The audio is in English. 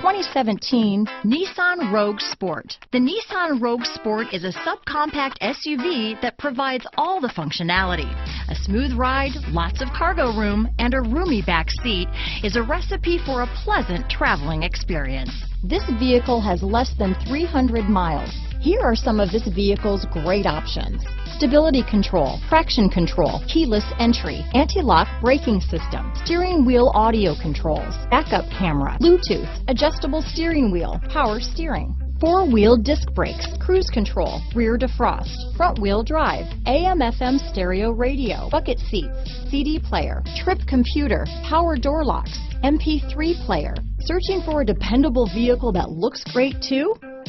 2017 Nissan Rogue Sport. The Nissan Rogue Sport is a subcompact SUV that provides all the functionality. A smooth ride, lots of cargo room, and a roomy back seat is a recipe for a pleasant traveling experience. This vehicle has less than 300 miles. Here are some of this vehicle's great options. Stability control, traction control, keyless entry, anti-lock braking system, steering wheel audio controls, backup camera, Bluetooth, adjustable steering wheel, power steering, four-wheel disc brakes, cruise control, rear defrost, front-wheel drive, AM-FM stereo radio, bucket seats, CD player, trip computer, power door locks, MP3 player. Searching for a dependable vehicle that looks great too?